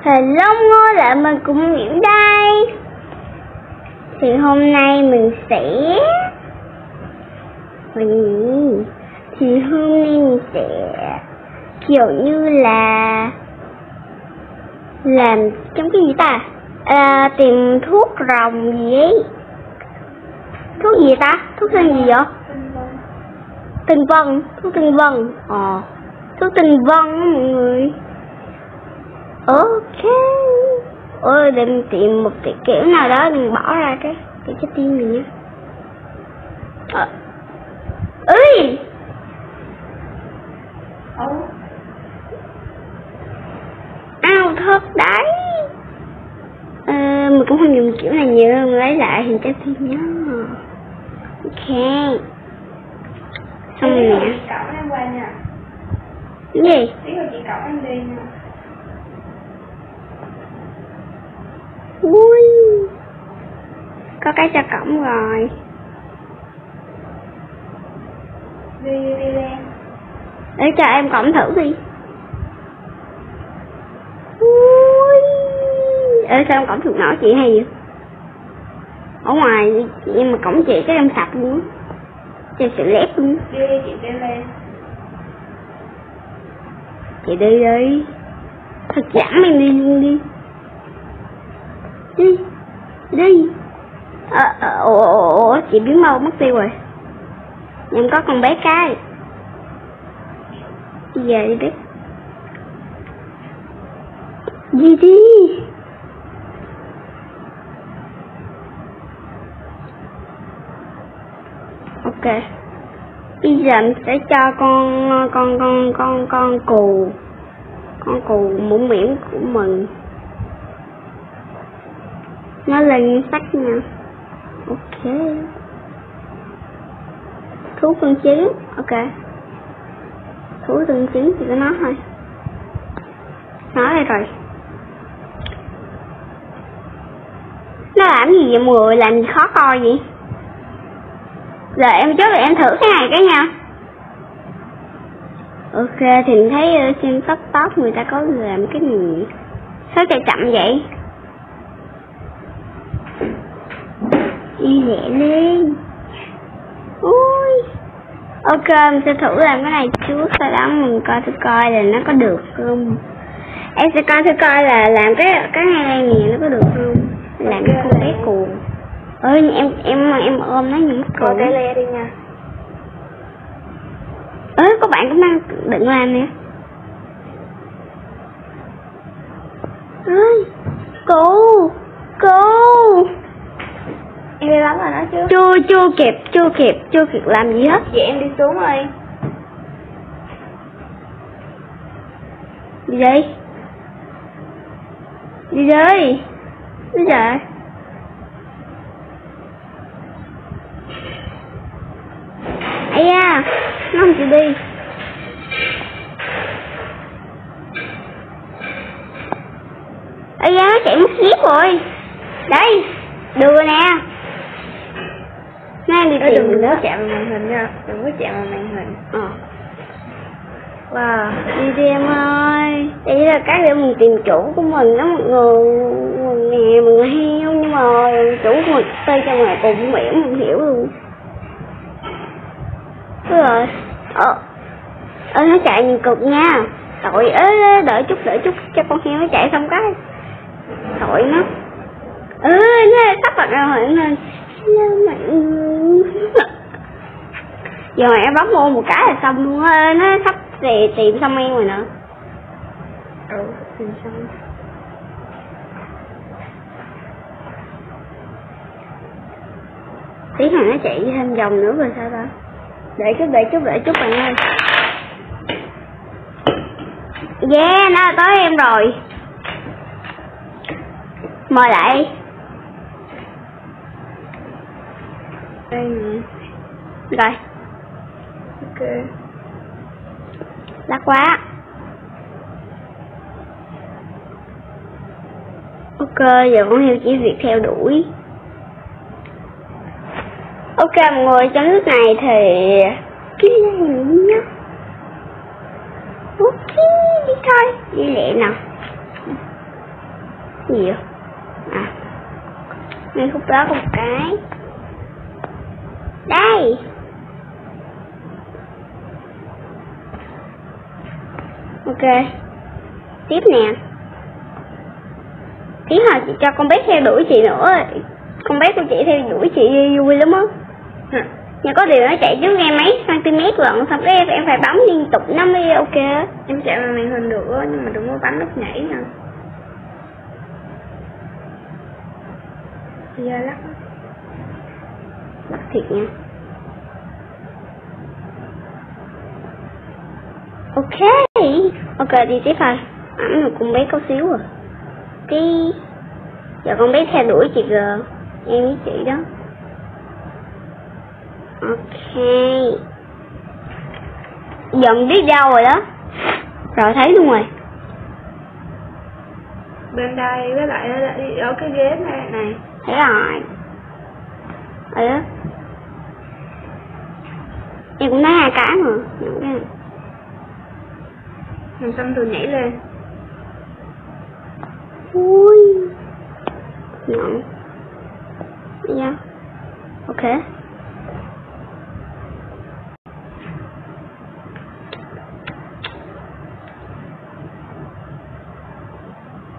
Hello ngô lại mình cũng Nguyễn đây. Thì hôm nay mình sẽ mình Thì hôm nay mình sẽ Kiểu như là Làm trong cái gì ta? À, Tìm thuốc rồng gì ấy. Thuốc gì ta? Thuốc tên gì vậy? Tinh vân. Thuốc tinh vân. Ờ. Thuốc tinh vân mọi người ok. Ôi mình tìm một cái kiểu nào đó mình bỏ ra cái cái trái tim mình nhé. Ờ. Ơi ao thật đấy. Ờ, mình cũng không dùng kiểu này nhiều mình lấy lại hình trái tim nhé ok. Xong rồi nè. cái gì? Chị cậu em đi nha ui. Có cái cho cổng rồi. Đi đi đi để cho em cổng thử đi. Ui. Ê sao em cổng thuộc nổi chị hay vậy? Ở ngoài nhưng mà cổng chị cái em sập luôn cho sự lép luôn á. đi đi chị đi lên. Chị đi đi. Thật giảm em đi luôn đi đi đi ờ ờ, ủa, ủa, chị biến màu mất tiêu rồi. Nhưng có con bé cái. Đi về đi biết đi đi ok. Bây giờ mình sẽ cho con con con con con cù. Con cù mũ miễn của mình nó là danh sách nha. Ok. Thú cưng trứng ok. Thú cưng trứng thì có nó thôi. Nói đây rồi. Nó làm gì vậy mọi người làm gì khó coi vậy? Giờ em trước rồi em thử cái này cái nha. Ok, thì mình thấy ở trên tóc tóc người ta có làm cái gì? Sao chạy chậm vậy? Đi nhẹ lên. Ui ok mình sẽ thử làm cái này trước sau đó mình coi thử coi là nó có được không. Em sẽ coi thử coi là làm cái cái này này nó có được không? Làm cái con bé cuồng ơi em em em ôm nó những coi cuồng cái le đi nha. Ớ có bạn cũng đang định làm nè. Ơi cô em đi rồi đó chứ. Chưa chưa kịp chưa kịp chưa kịp làm gì hết. Vậy em đi xuống đi đi đi. Đi đi. Đi rồi ấy da nó không chịu đi. Ấy da nó chạy mất dép rồi. Đây đưa nè Ê, tìm đừng nữa có chạm vào màn hình nha. Đừng có chạm vào màn hình. Ờ. Wow đi đi em ơi. Đây là cái để mình tìm chủ của mình đó mọi người mình nè mình heo nhưng mà chủ của mình tay cho ngoài cùng miệng không hiểu luôn. Đúng rồi. Ờ. Ơ nó chạy nhiều cực nha. Tội ế đợi chút đợi chút cho con heo nó chạy xong cái. Tội nó. Ơ nó sắp ra rồi người giờ em bấm mua một cái là xong luôn á. Nó sắp thì tìm xong em rồi nữa ừ tìm xong. Tí nữa nó chạy thêm vòng nữa rồi sao ta? Đợi chút đợi chút đợi chút bạn ơi yeah nó tới em rồi. Mời lại đây. Rồi ok. Lắc quá. Ok, giờ con heo chỉ việc theo đuổi. Ok, mọi người, trong lúc này thì cái gì nhá? Ok, đi thôi đi lẹ nào. Gì vậy? À. Ngay khúc đó có một cái đây ok. Tiếp nè. Tí hồi chị cho con bé theo đuổi chị nữa. Con bé của chị theo đuổi chị vui lắm á. Nhưng có điều nó chạy trước nghe mấy cm lận xong cái em phải bấm liên tục nó mới ok? Em chạy vào màn hình được nhưng mà đừng có bấm nút nhảy nha. Giờ lắc thiệt nha ok. Ok đi tiếp thôi. Ẵm được con bé có xíu rồi cái giờ con bé theo đuổi chị g. Em với chị đó. Ok. Giờ mình biết đâu rồi đó. Rồi thấy luôn rồi. Bên đây với lại ở, cái ghế này. Này thấy rồi. Rồi em cũng nói hai cái mà. Làm xong rồi nhảy lên. Ui. Nhận dạ ok.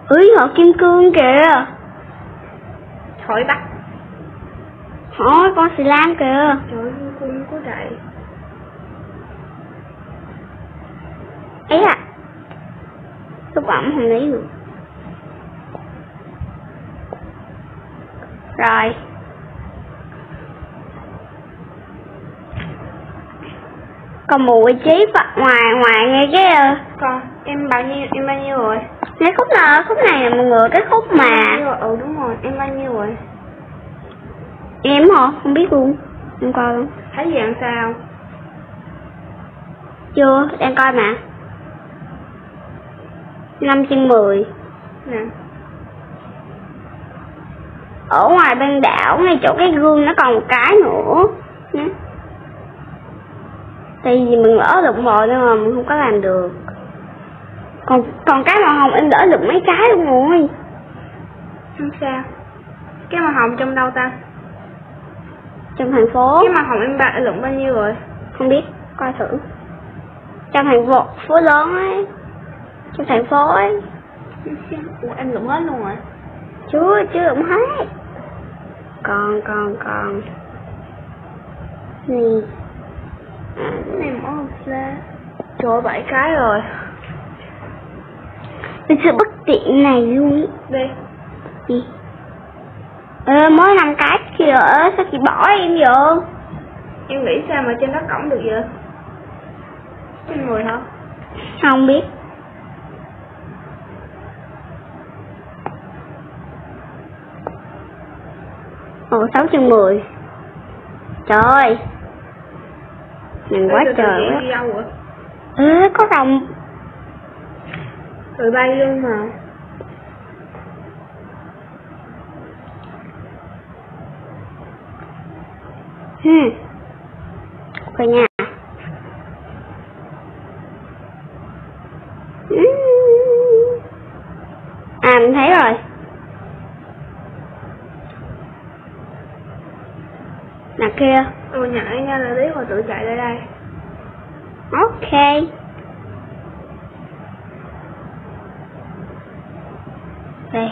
Ui họ kim cương kìa. Thổi bắt. Hỏi con xì lan kìa. Trời ơi cung có đại ấy à lúc ẩm không lấy được rồi. Còn một vị trí phật ngoài ngoài ngay cái ờ, con em bao nhiêu em bao nhiêu rồi? Ngay khúc nào khúc này là mọi người cái khúc mà ừ đúng rồi em bao nhiêu rồi? Em hả? Không biết luôn. Em coi luôn. Thấy dạng sao? Chưa đang coi mà năm trên mười. Nè. Ở ngoài bên đảo ngay chỗ cái gương nó còn một cái nữa. Nè. tại vì mình lỡ đụng rồi nên mà mình không có làm được. Còn còn cái màu hồng em đỡ được mấy cái luôn rồi. Không sao. Cái màu hồng trong đâu ta? Trong thành phố. Cái màu hồng em ba lượng bao nhiêu rồi? Không biết. Coi thử. Trong thành phố phố lớn ấy trong thành phố ấy. Ủa em lượng hết luôn rồi? Chưa chưa đụng hết. Còn còn còn. Này. À, cái này mở hộp ra. Trời bảy cái rồi. Cái sự bất tiện này luôn. Đi. Gì ờ mới năm cái kìa. Sao chị bỏ em vậy? Em nghĩ sao mà trên đó cổng được vậy? Trên người hả? Không biết ồ sáu trên mười. Trời ơi. Mình quá trời quá. ê có rồng. Rồi bay luôn mà. Hmm. ok nha à mình thấy rồi là kia. Ừ nhảy nha là lý hồi tự chạy lại đây. Ok. Đây.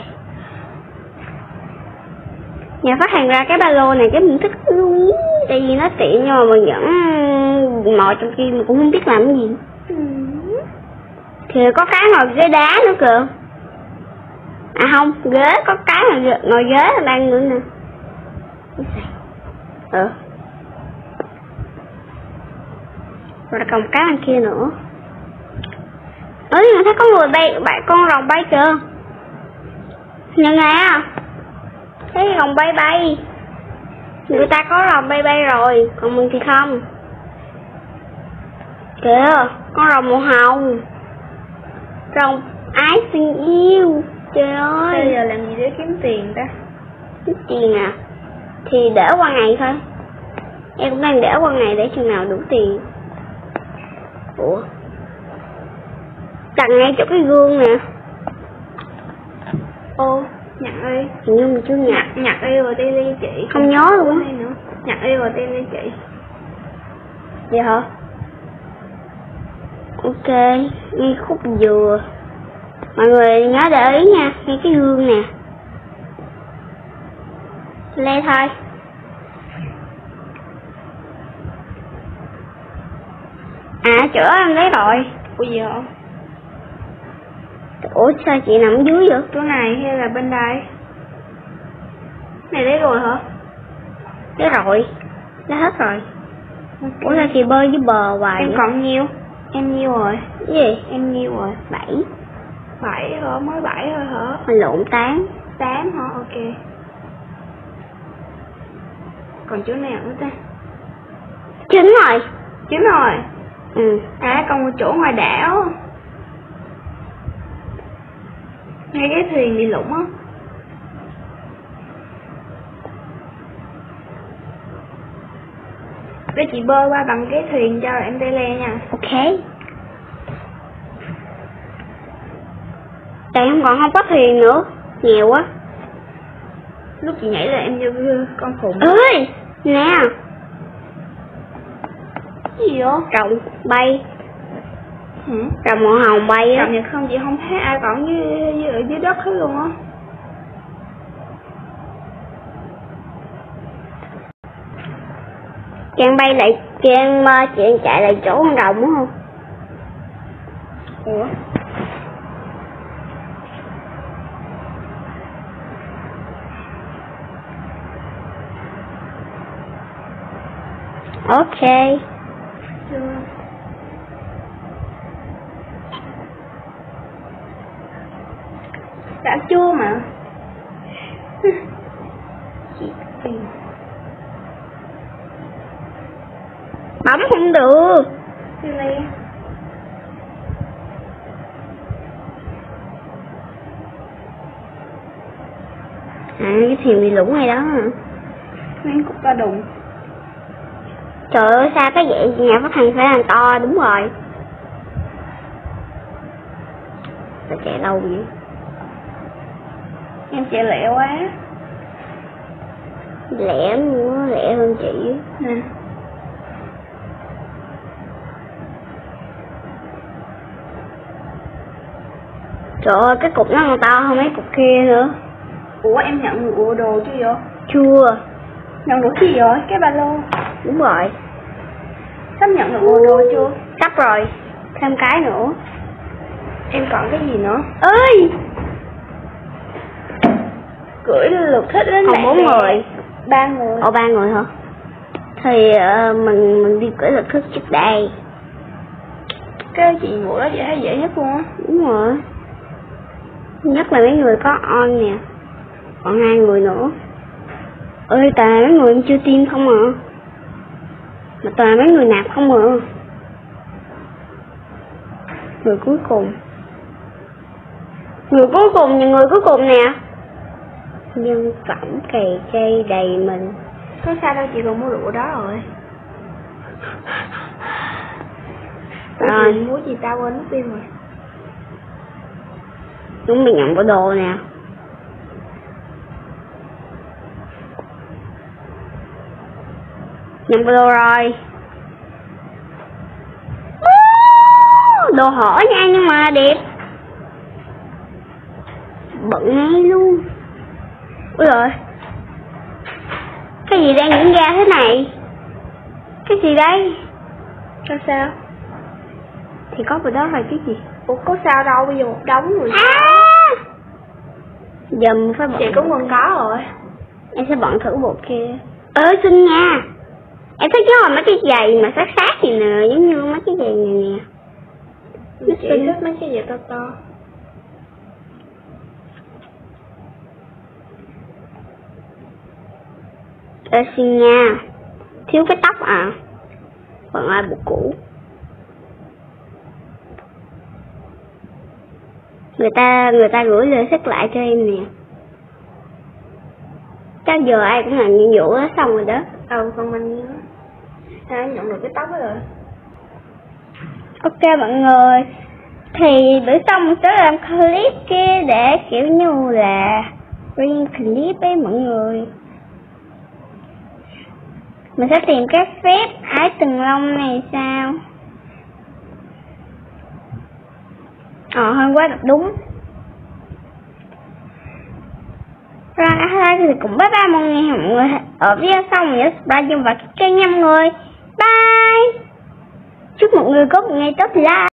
Nhà phát hành ra cái ba lô này cái mình thích luôn tại vì nó tiện nhưng mà mình vẫn mò trong kia mình cũng không biết làm cái gì. Kìa có cái ngồi ghế đá nữa kìa. À không ghế có cái ngồi ghế, ngồi ghế đang nữa nè ừ. Rồi còn một cái bên kia nữa. Nhưng mà thấy có người bay bạn con rồng bay kìa nhìn nè thấy rồng bay bay. Người ta có rồng bay bay rồi còn mình thì không. Kìa con rồng màu hồng. Rồng ái tình yêu. Trời bây ơi. giờ làm gì để kiếm tiền ta? Chút tiền à thì để qua ngày thôi. Em cũng đang để qua ngày để chừng nào đủ tiền. Ủa? Đặt ngay chỗ cái gương nè. Ô, nhặt đi. hình như mình chưa nhặt Nhặt, đi rồi đi ly chị. Không nhớ luôn á. Nhặt đi rồi đi ly chị. vậy hả? Ok nghe khúc dừa mọi người nhớ để ý nha nghe cái gương nè lê thôi à chỗ em lấy rồi Ủa gì hả? ủa sao chị nằm dưới vậy Chỗ này hay là bên đây? Này lấy rồi hả? lấy rồi lấy hết rồi ủa sao chị bơi dưới bờ hoài Em vậy? còn nhiêu? Em nhiêu rồi? cái gì Em nhiêu rồi? bảy Bảy hả? Mới bảy thôi hả? lộn tám Tám hả? Ok. Còn chỗ nào nữa ta? chín rồi Chín rồi. ừ À còn một chỗ ngoài đảo. Ngay cái thuyền bị lũng á. Để chị bơi qua bằng cái thuyền cho em tê le nha. ok Tại em còn không có thuyền nữa Nhiều quá Lúc chị nhảy là em như con khủng. ơi nè gì vậy? rồng bay Hả? rồng màu hồng bay á không chị không thấy ai còn dưới, dưới, ở dưới đất hết luôn á. Trang bay lại Trang uh, chuyện chạy lại chỗ con rồng đúng không Ủa? Ok Chưa. Đã chua mà. bấm không được à cái thuyền bị lũng hay đó? Miếng cục ta đụng. Trời ơi sao cái vậy nhà phát hành phải làm to đúng rồi sao chạy lâu vậy Em chạy lẹ quá. lẻ nữa lẻ hơn chị. Nè. trời ơi cái cục nó còn to hơn mấy cục kia nữa Ủa em nhận được đồ chưa vậy? chưa Nhận được gì rồi? Cái ba lô. Đúng rồi Sắp nhận được bộ đồ chưa? sắp rồi. Thêm cái nữa. Em còn cái gì nữa? ơi! Gửi lượt thích đến còn bốn người. Ba người. Ồ ba người hả? Thì ờ, mình mình đi cưỡi lực thức trước đây. Cái chị vụ đó chị thấy dễ nhất luôn á. Đúng rồi. Nhất là mấy người có on nè. Còn hai người nữa. Ơi là mấy người em chưa tiêm không à Mà toàn mấy người nạp không à Người cuối cùng Người cuối cùng người cuối cùng nè Nhân phẩm cày chay đầy mình Có sao đâu chị còn mua bộ đó rồi. Rồi. Mua gì tao quên mất tim rồi. Chúng mình nhận bộ đồ nè Nhận đồ rồi. Đồ hở nha nhưng mà đẹp. Bận ngay luôn. Ui rồi Cái gì đang diễn ra thế này? Cái gì đây? Có sao? Thì có bộ đó rồi chứ gì? Ủa có sao đâu, bây giờ một đống rồi. À! Giờ mình phải bận Chị cũng còn có rồi. Em sẽ bận thử bộ kia. Ơ xinh nha Em nhất là mấy cái giày mà sát sát gì nè Giống như mấy cái giày này nè. Nó Chị xinh. thích mấy cái gì to to. Ơ xinh nha. Thiếu cái tóc à. Còn ai bộ cũ. Người ta người ta gửi lời sách lại cho em nè. Chắc giờ ai cũng làm nhiệm vụ đó xong rồi đó. Ừ, còn mình nữa. Nhận được cái tóc đó rồi. Ok mọi người thì bữa sau mình sẽ làm clip kia để kiểu như là riêng clip với mọi người mình sẽ tìm cái phép ái từng lông này sao ờ hơn quá, đọc đúng rồi hai thì cũng bye bye mọi người mọi người ở video sau mình nhớ subscribe và kênh nha mọi người chúc mọi người có một ngày tốt lành.